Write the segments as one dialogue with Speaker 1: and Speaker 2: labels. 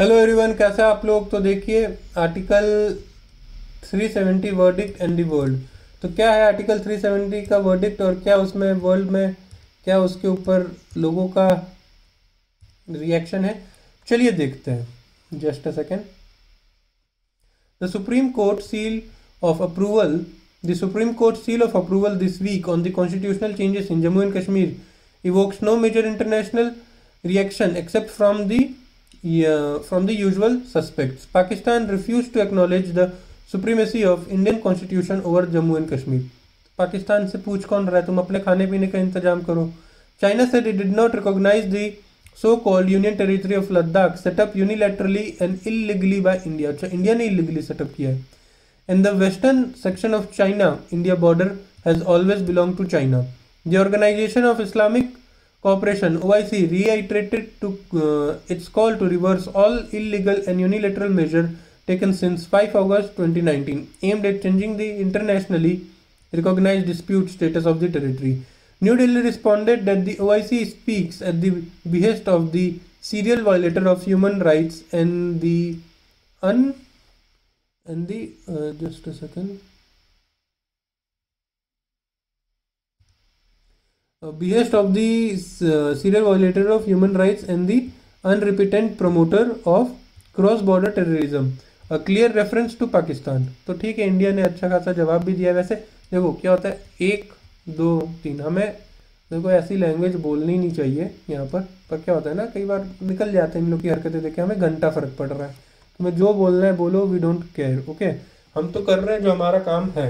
Speaker 1: Hello everyone कैसे आप लोग? तो देखिए article 370 seventy verdict and the world तो क्या है आर्टिकल 370 का वर्डिक्ट और क्या उसमें वर्ल्ड में, क्या उसके ऊपर लोगों का रिएक्शन है? चलिए देखते हैं. Just a second the supreme court seal of approval the supreme court seal of approval this week on the constitutional changes in Jammu and Kashmir evokes no major international reaction except from the uh, from the usual suspects. Pakistan refused to acknowledge the supremacy of Indian constitution over Jammu and Kashmir. Pakistan से पूछ कौन रहा है? तुम अपने खाने पीने का इंतज़ाम करो। China said did not recognise the so called union territory of Ladakh set up unilaterally and illegally by India अच्छा इंडिया ने इलीगली सेटअप किया है। In the western section of China India border has always belong to China The Organization of Islamic Cooperation OIC reiterated to uh, its call to reverse all illegal and unilateral measures taken since 5 August 2019 aimed at changing the internationally recognized dispute status of the territory. New Delhi responded that the OIC speaks at the behest of the serial violator of human rights and the un and the uh, just a second behest of the uh, serial violator of human rights and the unrepentant promoter of cross border terrorism a clear reference to Pakistan तो ठीक है India ने अच्छा खासा जवाब भी दिया वैसे। देखो क्या होता है? एक दो तीन। हमें देखो ऐसी लैंग्वेज बोलनी नहीं चाहिए यहाँ पर। पर क्या होता है ना कई बार निकल जाते हैं इन लोग की हरकतें देखे हमें घंटा फ़र्क पड़ रहा है। तुम्हें जो बोलना है बोलो वी डोंट केयर ओके हम तो कर रहे हैं जो हमारा काम है।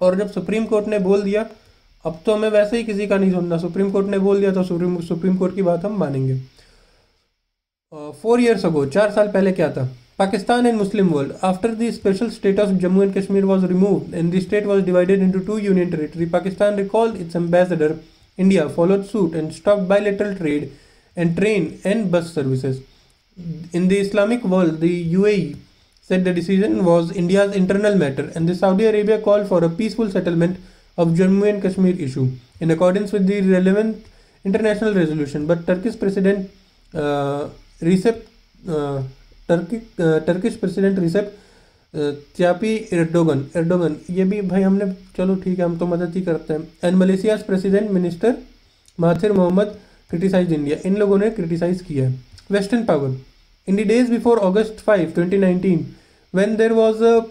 Speaker 1: और जब सुप्रीम कोर्ट ने बोल दिया अब तो हमें वैसे ही किसी का नहीं सुनना। सुप्रीम कोर्ट ने बोल दिया तो सुप्रीम सुप्रीम कोर्ट की बात हम मानेंगे। फोर ईयर्स अगो चार साल पहले क्या था? Pakistan and Muslim world after the special state of Jammu and Kashmir was remove and the state was divided into two union territory Pakistan recalled its ambassador India followed suit and stop bilateral trade and train and bus services in the Islamic world, the UAE said the decision was India's internal matter, and the Saudi Arabia called for a peaceful settlement of Jammu and Kashmir issue in accordance with the relevant international resolution. But Turkish President uh, Recep uh, Turkish uh, Turkish President Recep Tayyip Erdogan Erdogan ये भी भाई हमने चलो ठीक है हम तो मदद ही करते हैं and Malaysia's president minister Mahathir Mohamad criticise India इन लोगों ने क्रिटिसाइज किया है western power in the days before August five twenty nineteen when there was a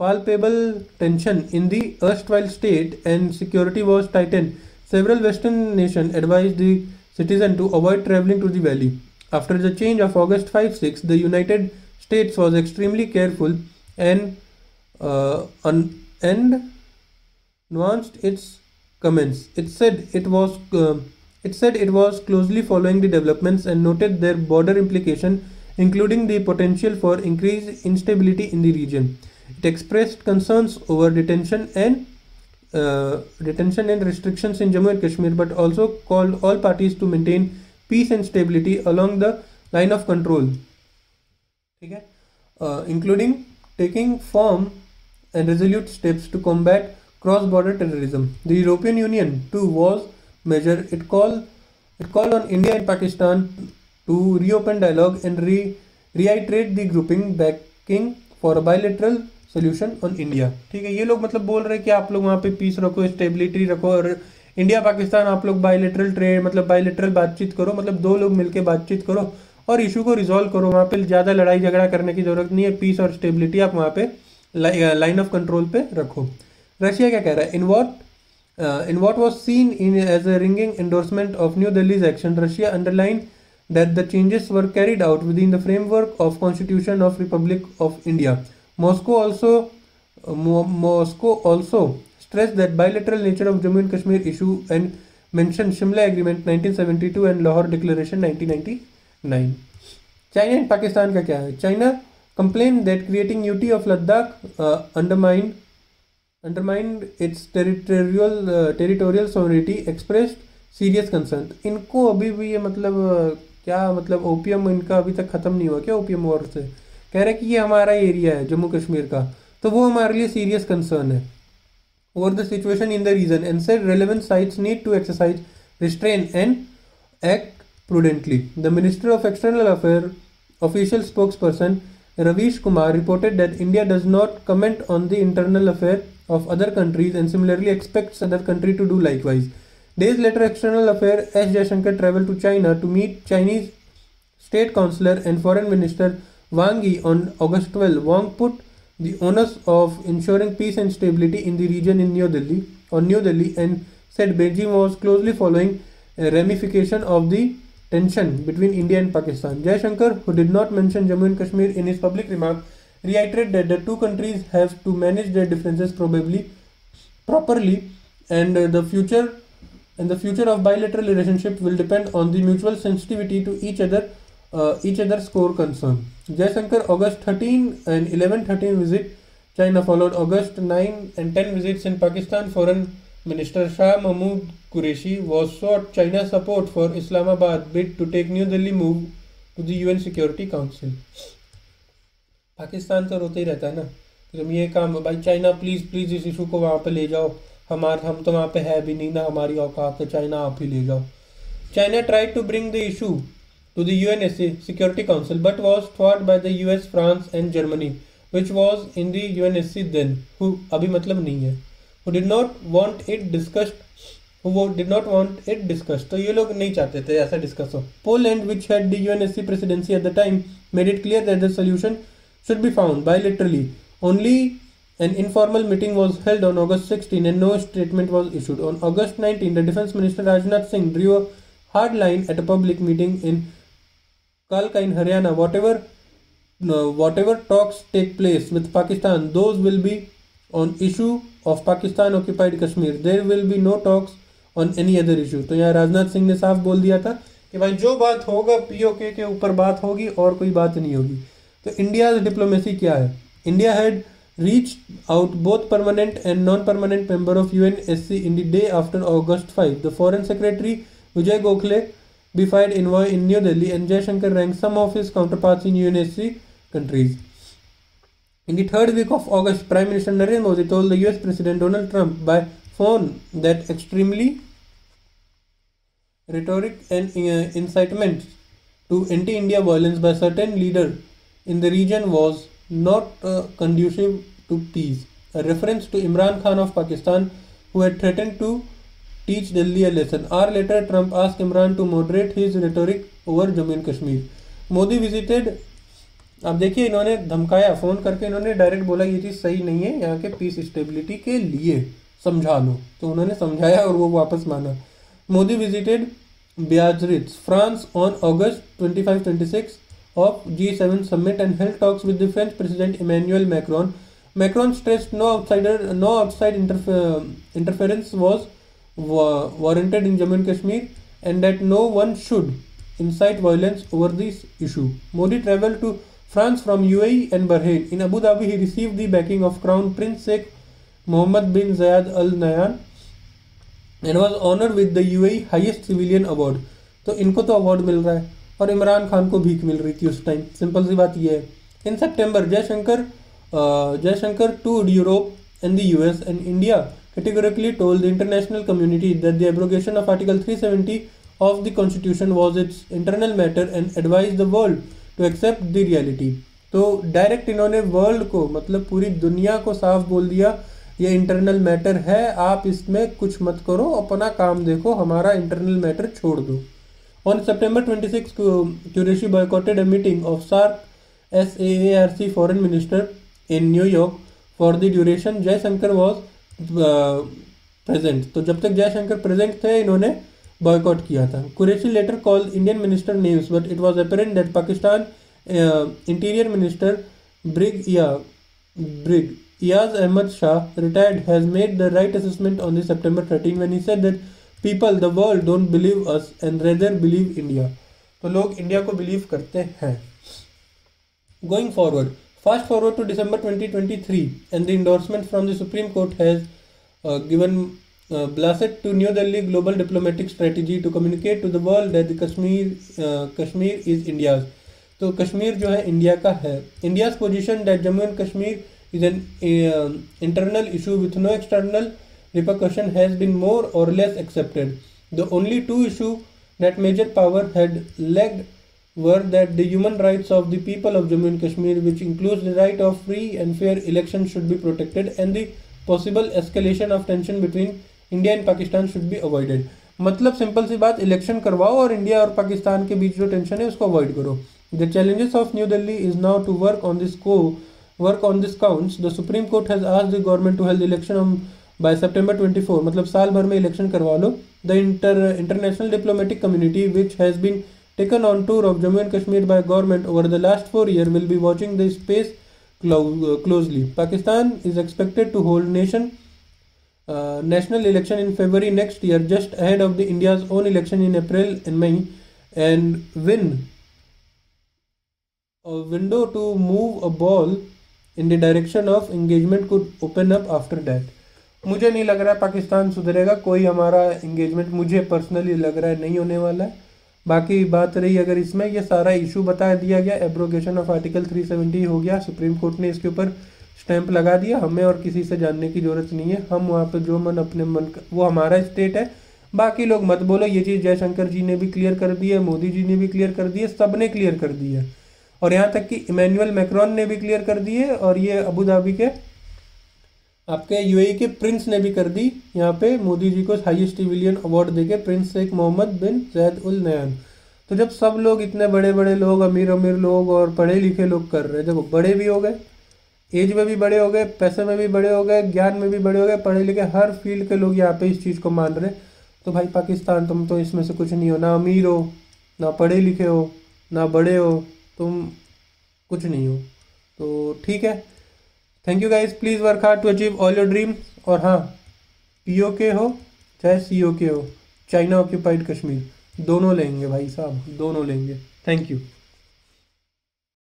Speaker 1: palpable tension in the erstwhile state and security was tightened, several Western nations advised the citizen to avoid traveling to the valley. After the change of August 5 6, the United States was extremely careful and uh, and nuanced its comments. It said it was uh, it said it was closely following the developments and noted their border implication, including the potential for increased instability in the region. It expressed concerns over detention and uh, detention and restrictions in Jammu and Kashmir, but also called all parties to maintain peace and stability along the line of control. Okay? Uh, including taking firm and resolute steps to combat cross-border terrorism. The European Union too was measure it called it called on India and Pakistan to reopen dialogue and re, reiterate the grouping backing for a bilateral solution on India ठीक है, ये लोग मतलब बोल रहे हैं कि आप लोग वहाँ पे पीस रखो स्टेबिलिटी रखो और इंडिया पाकिस्तान आप लोग बायोलिटरल ट्रेड मतलब बायोलिटरल बातचीत करो मतलब दो लोग मिलकर बातचीत करो और इशू को रिजोल्व करो। वहाँ पे ज़्यादा लड़ाई झगड़ा करने की ज़रूरत नहीं है। पीस और स्टेबिलिटी आप वहाँ पे लाइन ऑफ़ कंट्रोल पे रखो। रशिया क्या कह रहा है? In what in what was seen in as a ringing endorsement of New Delhi's action Russia underline that the changes were carried out within the framework of constitution of republic of india. Moscow also Moscow also stress that bilateral nature of Jammu and Kashmir issue and mention Shimla agreement nineteen seventy two and Lahore declaration nineteen ninety nine China and Pakistan का क्या है China complain that creating UT of Ladakh undermined undermined its territorial territorial sovereignty express serious concern इनको अभी भी ये मतलब क्या मतलब ओपीएम इनका अभी तक खत्म नहीं हुआ क्या ओपीएम वॉर से? कह रहे कि ये हमारा एरिया है जम्मू कश्मीर का। तो वो हमारे लिए सीरियस कंसर्न है। Over the situation in the region and said relevant sides need to exercise restraint and act prudently the minister of external affair official spokesperson Ravish Kumar reported that India does not comment on the internal affair of other countries and similarly expect other country to do likewise days later external affair S Jaishankar travel to China to meet Chinese state councillor and foreign minister Wang Yi on August 12. Wang put the onus of ensuring peace and stability in the region in New Delhi on New Delhi and said Beijing was closely following a ramification of the tension between India and Pakistan. Jaishankar, who did not mention Jammu and Kashmir in his public remark, reiterated that the two countries have to manage their differences probably properly and the future and the future of bilateral relationship will depend on the mutual sensitivity to each other each other's core concern. Jaishankar August 13 and 11 13 visit China followed August 9 and 10 visits in Pakistan foreign Minister Shah Mahmood Qureshi was sought China's support for Islamabad bid to take New Delhi move to the UN Security Council. Pakistan तो रोते ही रहता है ना जब ये काम भाई China please please इस इशू को वहाँ पे ले जाओ हमारे हम तो वहाँ पे है भी नहीं ना हमारी औकात तो चाइना आप ही ले जाओ China try to bring the issue To the UNSC security council but was थ्वाट by the US France and Germany which was in the UNSC then who अभी मतलब नहीं है who did not want it discussed वो did not want it discuss तो ये लोग नहीं चाहते थे ऐसा डिस्कस हो Poland which had the UNSC presidency at the time made it clear that the solution should be found bilaterally. Only an informal meeting was held on August 16 and no statement was issued. On August 19, the Defense Minister Rajnath Singh drew a hard line at a public meeting in कलका in Haryana whatever whatever talks take place with Pakistan those will be on issue of Pakistan occupied Kashmir there will be no talks on any other issue तो यहाँ राजनाथ सिंह ने साफ़ बोल दिया था कि भाई जो बात होगा पी ओके के ऊपर बात होगी और कोई बात नहीं होगी। तो इंडिया डिप्लोमेसी क्या है? India had reach out both permanent and non permanent member of U N S C in day after August five the foreign secretary Vijay Gokhale defied envoy in New Delhi and Jaishankar ranked some of his counterparts in UNSC countries. In the third week of August, Prime Minister Narendra Modi told the US President Donald Trump by phone that extremely rhetoric and uh, incitement to anti-India violence by certain leaders in the region was not uh, conducive to peace. A reference to Imran Khan of Pakistan, who had threatened to teach Delhi lesson are later Trump ask Imran to moderate his rhetoric over Jammu and Kashmir Modi visited अब देखिए इन्होंने धमकाया phone करके इन्होंने direct बोला, ये चीज़ सही नहीं है, यहाँ के पीस स्टेबिलिटी के लिए समझा लो। तो उन्होंने समझाया और वो वापस माना। Modi visited Biarritz France on August twenty five twenty six of G seven summit and held talks with French president Emmanuel Macron Macron stress no outsider no outside interference was warranted in Jammu and Kashmir, and that no one should incite violence over this issue. Modi travelled to France from UAE and Bahrain. In Abu Dhabi, he received the backing of Crown Prince Sheikh Mohammed bin Zayed Al Nahyan and was honored with the UAE highest civilian award. तो इनको तो award मिल रहा है और इमरान खान को भीख मिल रही थी उस टाइम सिंपल सी बात यह है in September Jaishankar Jaishankar टूड Europe and the US and India categorically told the international community that the abrogation of Article 370 of the Constitution was its internal matter and advised the world to accept the reality. तो direct इन्होंने world को मतलब पूरी दुनिया को साफ़ बोल दिया ये इंटरनल मैटर है आप इसमें कुछ मत करो अपना काम देखो हमारा इंटरनल मैटर छोड़ दो On September 26, Qureshi boycotted a meeting of SAARC SAARC foreign minister in New York for the duration Jaishankar was present. तो जब तक जयशंकर प्रेजेंट थे इन्होंने बॉयकॉट किया था। Qureshi later call Indian minister names but it was apparent that Pakistan interior minister Brig या Brig Ahmad Shah, retired, has made the right assessment on the September 13 when he said that people the world don't believe us and rather believe India तो लोग India को believe करते हैं। Going forward Fast forward to December 2023 and the endorsement from the Supreme Court has given ब्लासेट to New Delhi global diplomatic strategy to communicate to the world that Kashmir Kashmir is India's तो कश्मीर जो है India का है India's position that Jammu and Kashmir is an internal issue with no external repercussion has been more or less accepted. The only two issues that major power had lagged were that the human rights of the people of Jammu and Kashmir, which includes the right of free and fair elections, should be protected, and the possible escalation of tension between India and Pakistan should be avoided. मतलब simple सी बात election करवाओ और India और पाकिस्तान के बीच जो tension है उसको अवॉइड करो the challenges of New Delhi is now to work on this को work on this counts the Supreme Court has asked the government to held election by September 24 मतलब साल भर में इलेक्शन करवा लो the inter international diplomatic community which has been taken on tour of Jammu and Kashmir by government over the last four years will be watching the space clo- uh, closely. Pakistan is expected to hold nation uh, national election in February next year, just ahead of the India's own election in April and May, and win a window to move a ball in the direction of engagement could open up after that. मुझे नहीं लग रहा है पाकिस्तान सुधरेगा कोई हमारा engagement मुझे personally लग रहा है नहीं होने वाला है बाकी बात रही, अगर इसमें ये सारा इशू बता दिया गया एब्रोगेशन ऑफ़ आर्टिकल 370 हो गया सुप्रीम कोर्ट ने इसके ऊपर स्टैंप लगा दिया, हमें और किसी से जानने की ज़रूरत नहीं है। हम वहाँ पर जो मन अपने मन वो हमारा स्टेट है। बाकी लोग मत बोलो, ये चीज़ जयशंकर जी ने भी क्लियर कर दी है, मोदी जी ने भी क्लियर कर दी है सबने क्लियर कर दी है। और यहाँ तक कि इमैनुअल मैक्रॉन ने भी क्लियर कर दी है, और ये अबू धाबी के आपके यूएई के प्रिंस ने भी कर दी। यहाँ पे मोदी जी को हाईएस्ट सिविलियन अवार्ड देके prince Sheikh Mohamed bin Zayed al Nahyan तो जब सब लोग, इतने बड़े बड़े लोग अमीर अमीर लोग और पढ़े लिखे लोग कर रहे हैं जब बड़े भी हो गए एज में भी बड़े हो गए, पैसे में भी बड़े हो गए, ज्ञान में भी बड़े हो गए पढ़े लिखे हर फ़ील्ड के लोग यहाँ पे इस चीज़ को मान रहे तो भाई, पाकिस्तान, तुम तो इसमें से कुछ नहीं हो, ना अमीर हो, ना पढ़े लिखे हो, ना बड़े हो, तुम कुछ नहीं हो। तो ठीक है thank you guys please work hard to achieve all your dream और हाँ पी ओ के हो, चाहे सी ओ के हो चाइना ऑक्यूपाइड कश्मीर दोनों लेंगे भाई साहब, दोनों लेंगे. Thank you